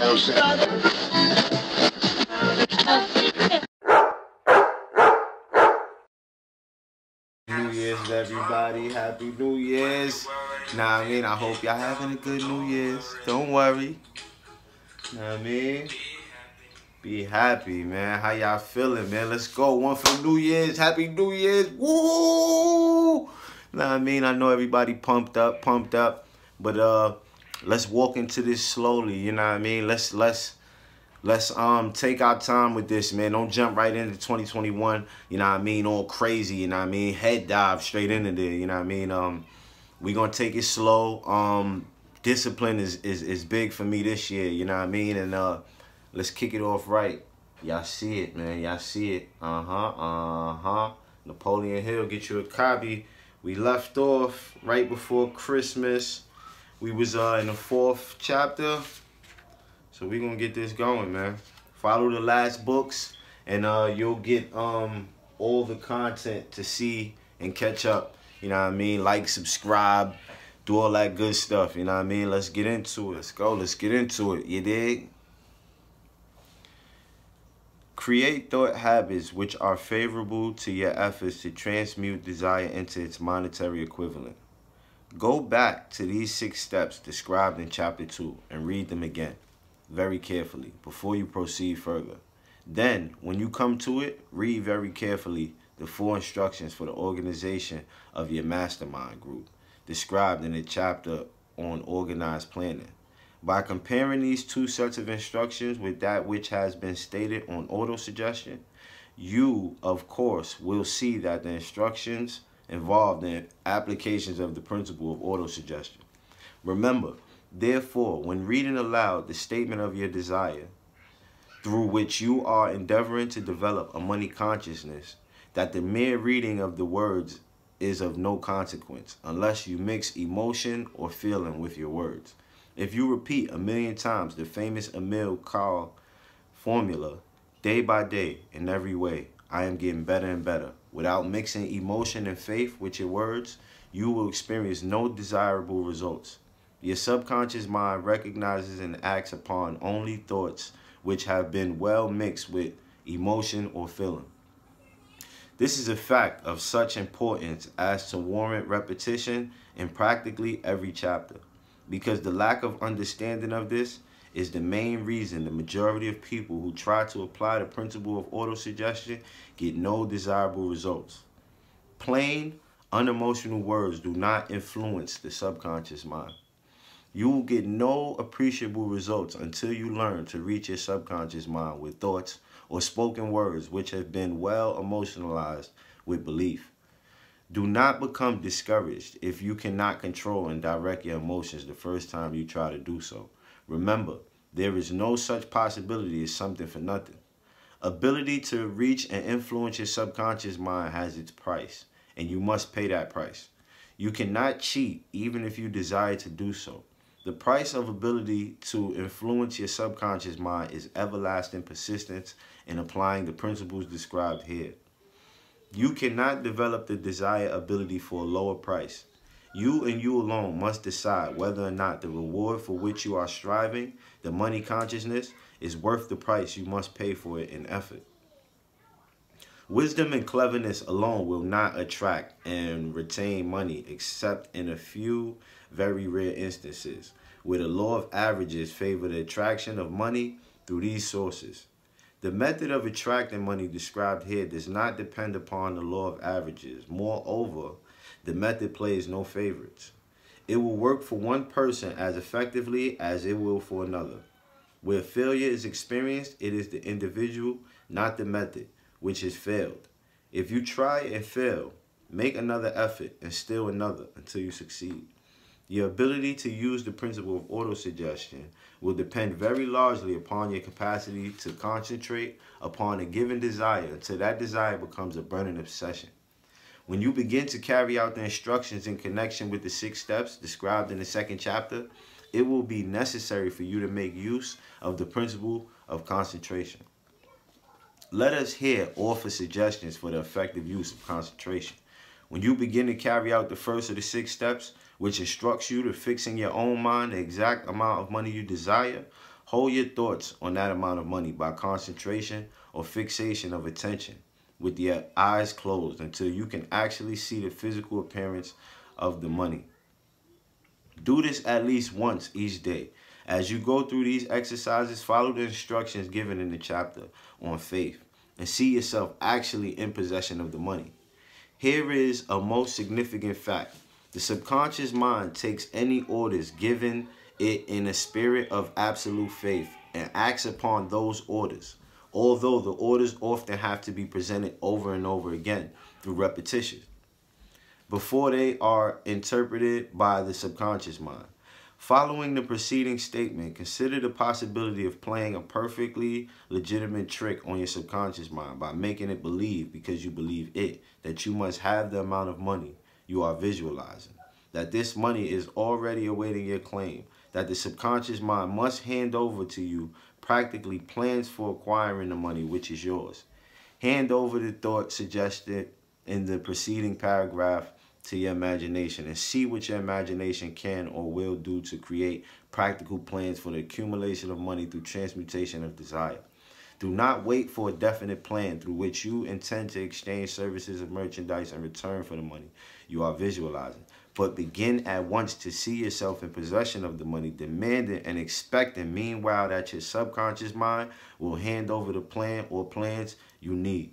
New Year's, everybody. Happy New Year's. Nah, I mean, I hope y'all having a good New Year's. Don't worry. Nah, I mean, be happy, man. How y'all feeling, man? Let's go. One for New Year's. Happy New Year's. Woo! Nah, I mean, I know everybody pumped up, pumped up, but uh, let's walk into this slowly. You know what I mean? Let's let's let's um take our time with this, man. Don't jump right into 2021, you know what I mean, all crazy, you know what I mean? Head dive straight into there, you know what I mean? Um we to take it slow. Um discipline is is is big for me this year, you know what I mean? And uh let's kick it off right. Y'all see it, man. Y'all see it. Uh-huh. Uh-huh. Napoleon Hill, get you a copy. We left off right before Christmas. We was uh in the fourth chapter. So we gonna get this going, man. Follow the last books, and uh, you'll get um all the content to see and catch up. You know what I mean? Like, subscribe, do all that good stuff. You know what I mean? Let's get into it. Let's go. Let's get into it. You dig? Create thought habits which are favorable to your efforts to transmute desire into its monetary equivalent. Go back to these six steps described in chapter 2 and read them again very carefully before you proceed further. Then, when you come to it, read very carefully the four instructions for the organization of your mastermind group described in the chapter on organized planning. By comparing these two sets of instructions with that which has been stated on autosuggestion, you, of course, will see that the instructions involved in applications of the principle of autosuggestion. Remember, Therefore, when reading aloud the statement of your desire, through which you are endeavoring to develop a money consciousness, that the mere reading of the words is of no consequence unless you mix emotion or feeling with your words. If you repeat a million times the famous Emil Carl formula, day by day, in every way, I am getting better and better, without mixing emotion and faith with your words, you will experience no desirable results. Your subconscious mind recognizes and acts upon only thoughts which have been well mixed with emotion or feeling. This is a fact of such importance as to warrant repetition in practically every chapter, because the lack of understanding of this is the main reason the majority of people who try to apply the principle of autosuggestion get no desirable results. Plain, unemotional words do not influence the subconscious mind. You will get no appreciable results until you learn to reach your subconscious mind with thoughts or spoken words which have been well emotionalized with belief. Do not become discouraged if you cannot control and direct your emotions the first time you try to do so. Remember, there is no such possibility as something for nothing. Ability to reach and influence your subconscious mind has its price, and you must pay that price. You cannot cheat even if you desire to do so. The price of ability to influence your subconscious mind is everlasting persistence in applying the principles described here. You cannot develop the desired ability for a lower price. You and you alone must decide whether or not the reward for which you are striving, the money consciousness, is worth the price you must pay for it in effort. Wisdom and cleverness alone will not attract and retain money except in a few very rare instances where the law of averages favor the attraction of money through these sources. The method of attracting money described here does not depend upon the law of averages. Moreover, the method plays no favorites. It will work for one person as effectively as it will for another. Where failure is experienced, it is the individual, not the method, which has failed. If you try and fail, make another effort and still another until you succeed. Your ability to use the principle of autosuggestion will depend very largely upon your capacity to concentrate upon a given desire until that desire becomes a burning obsession. When you begin to carry out the instructions in connection with the six steps described in the second chapter, it will be necessary for you to make use of the principle of concentration. Let us here offer suggestions for the effective use of concentration. When you begin to carry out the first of the six steps, which instructs you to fix in your own mind the exact amount of money you desire, Hold your thoughts on that amount of money by concentration or fixation of attention with your eyes closed until you can actually see the physical appearance of the money. Do this at least once each day. As you go through these exercises, follow the instructions given in the chapter on faith and see yourself actually in possession of the money. Here is a most significant fact. The subconscious mind takes any orders given it in a spirit of absolute faith and acts upon those orders, although the orders often have to be presented over and over again through repetition before they are interpreted by the subconscious mind. Following the preceding statement, consider the possibility of playing a perfectly legitimate trick on your subconscious mind by making it believe, because you believe it, that you must have the amount of money you are visualizing, that this money is already awaiting your claim, that the subconscious mind must hand over to you practically plans for acquiring the money which is yours. Hand over the thought suggested in the preceding paragraph to your imagination and see what your imagination can or will do to create practical plans for the accumulation of money through transmutation of desire. Do not wait for a definite plan through which you intend to exchange services of merchandise in return for the money you are visualizing but begin at once to see yourself in possession of the money, demanding and expecting, meanwhile, that your subconscious mind will hand over the plan or plans you need.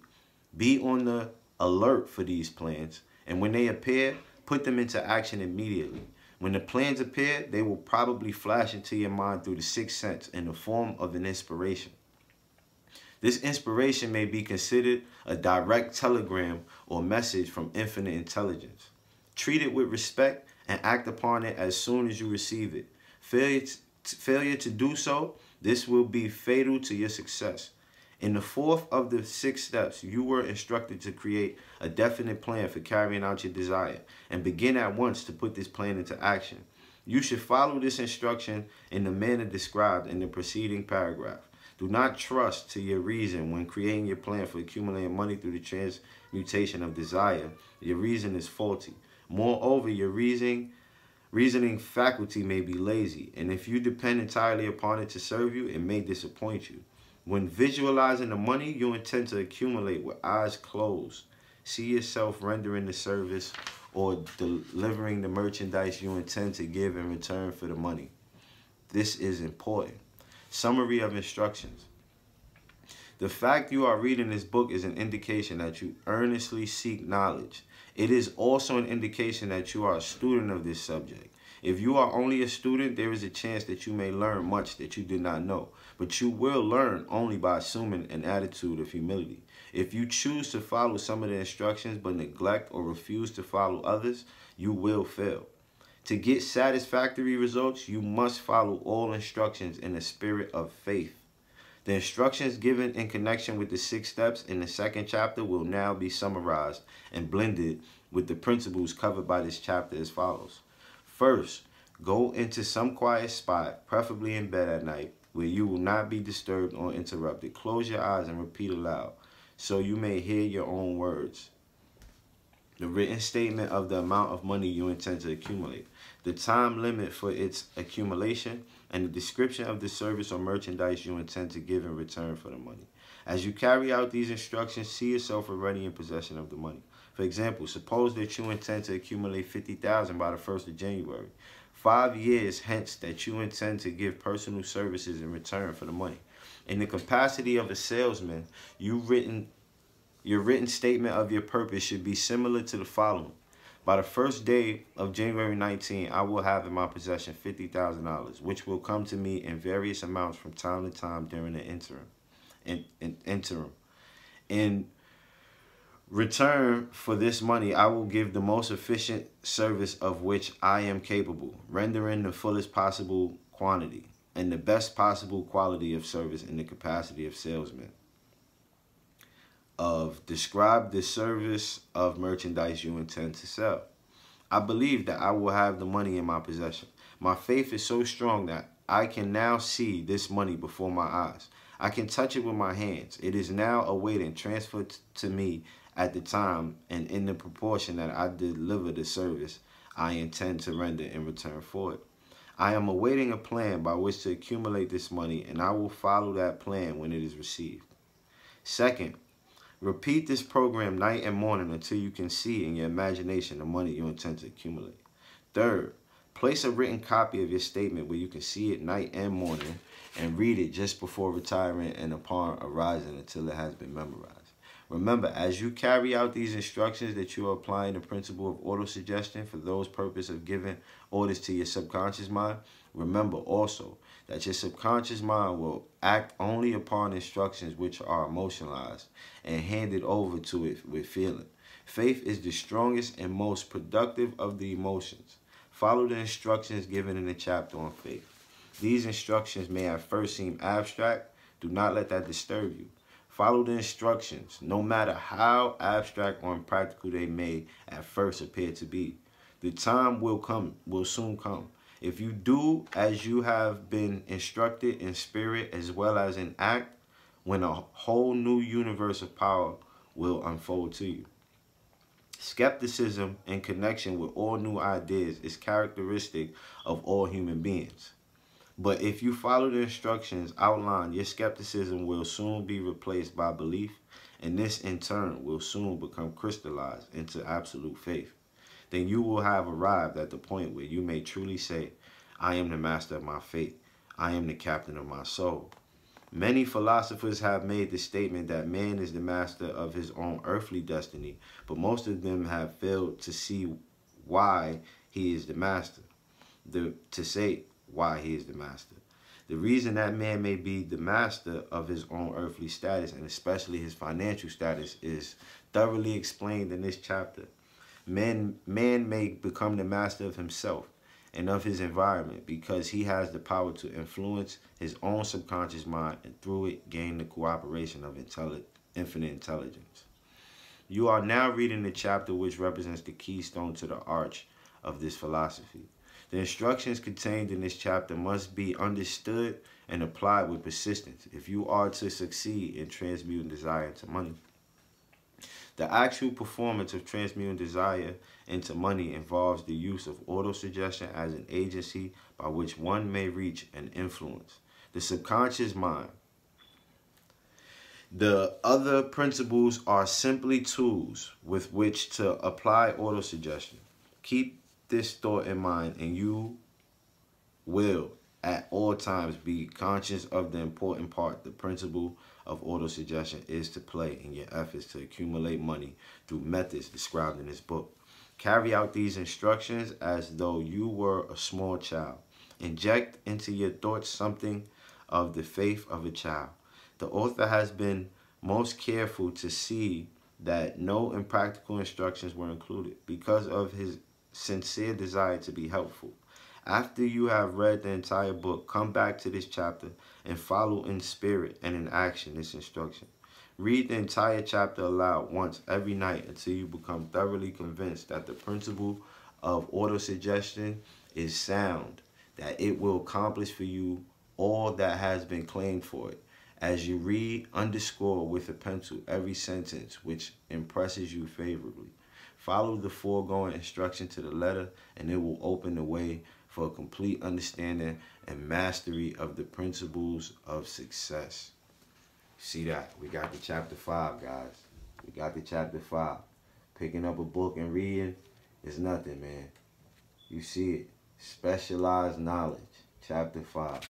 Be on the alert for these plans, and when they appear, put them into action immediately. When the plans appear, they will probably flash into your mind through the sixth sense in the form of an inspiration. This inspiration may be considered a direct telegram or message from infinite intelligence. Treat it with respect and act upon it as soon as you receive it. Failure to, failure to do so, this will be fatal to your success. In the fourth of the six steps, you were instructed to create a definite plan for carrying out your desire and begin at once to put this plan into action. You should follow this instruction in the manner described in the preceding paragraph. Do not trust to your reason when creating your plan for accumulating money through the transmutation of desire. Your reason is faulty. Moreover, your reasoning, reasoning faculty may be lazy, and if you depend entirely upon it to serve you, it may disappoint you. When visualizing the money you intend to accumulate with eyes closed, see yourself rendering the service or delivering the merchandise you intend to give in return for the money. This is important. Summary of instructions. The fact you are reading this book is an indication that you earnestly seek knowledge it is also an indication that you are a student of this subject. If you are only a student, there is a chance that you may learn much that you did not know. But you will learn only by assuming an attitude of humility. If you choose to follow some of the instructions but neglect or refuse to follow others, you will fail. To get satisfactory results, you must follow all instructions in the spirit of faith. The instructions given in connection with the six steps in the second chapter will now be summarized and blended with the principles covered by this chapter as follows. First, go into some quiet spot, preferably in bed at night, where you will not be disturbed or interrupted. Close your eyes and repeat aloud so you may hear your own words. The written statement of the amount of money you intend to accumulate, the time limit for its accumulation, and the description of the service or merchandise you intend to give in return for the money. As you carry out these instructions, see yourself already in possession of the money. For example, suppose that you intend to accumulate 50000 by the 1st of January. Five years hence that you intend to give personal services in return for the money. In the capacity of a salesman, you written, your written statement of your purpose should be similar to the following. By the first day of January 19, I will have in my possession $50,000, which will come to me in various amounts from time to time during the interim. In, in, interim. In return for this money, I will give the most efficient service of which I am capable, rendering the fullest possible quantity and the best possible quality of service in the capacity of salesman of describe the service of merchandise you intend to sell. I believe that I will have the money in my possession. My faith is so strong that I can now see this money before my eyes. I can touch it with my hands. It is now awaiting transfer to me at the time and in the proportion that I deliver the service I intend to render in return for it. I am awaiting a plan by which to accumulate this money, and I will follow that plan when it is received. Second, repeat this program night and morning until you can see in your imagination the money you intend to accumulate. Third, place a written copy of your statement where you can see it night and morning and read it just before retiring and upon arising until it has been memorized. Remember, as you carry out these instructions that you are applying the principle of auto-suggestion for those purpose of giving orders to your subconscious mind, remember also that your subconscious mind will act only upon instructions which are emotionalized and handed over to it with feeling. Faith is the strongest and most productive of the emotions. Follow the instructions given in the chapter on faith. These instructions may at first seem abstract. Do not let that disturb you. Follow the instructions, no matter how abstract or impractical they may at first appear to be. The time will come, will soon come. If you do as you have been instructed in spirit as well as in act, when a whole new universe of power will unfold to you. Skepticism in connection with all new ideas is characteristic of all human beings. But if you follow the instructions outlined, your skepticism will soon be replaced by belief, and this in turn will soon become crystallized into absolute faith. Then you will have arrived at the point where you may truly say, I am the master of my fate. I am the captain of my soul. Many philosophers have made the statement that man is the master of his own earthly destiny, but most of them have failed to see why he is the master. The, to say why he is the master. The reason that man may be the master of his own earthly status and especially his financial status is thoroughly explained in this chapter. Man, man may become the master of himself and of his environment because he has the power to influence his own subconscious mind and through it gain the cooperation of intelli infinite intelligence. You are now reading the chapter which represents the keystone to the arch of this philosophy. The instructions contained in this chapter must be understood and applied with persistence if you are to succeed in transmuting desire into money. The actual performance of transmuting desire into money involves the use of auto-suggestion as an agency by which one may reach an influence. The subconscious mind. The other principles are simply tools with which to apply auto-suggestion. Keep this thought in mind and you will at all times be conscious of the important part the principle of auto-suggestion is to play in your efforts to accumulate money through methods described in this book. Carry out these instructions as though you were a small child. Inject into your thoughts something of the faith of a child. The author has been most careful to see that no impractical instructions were included because of his sincere desire to be helpful. After you have read the entire book, come back to this chapter and follow in spirit and in action this instruction. Read the entire chapter aloud once every night until you become thoroughly convinced that the principle of auto-suggestion is sound, that it will accomplish for you all that has been claimed for it. As you read, underscore with a pencil every sentence which impresses you favorably. Follow the foregoing instruction to the letter and it will open the way for a complete understanding and mastery of the principles of success. See that? We got the chapter 5, guys. We got the chapter 5. Picking up a book and reading is nothing, man. You see it. Specialized knowledge. Chapter 5.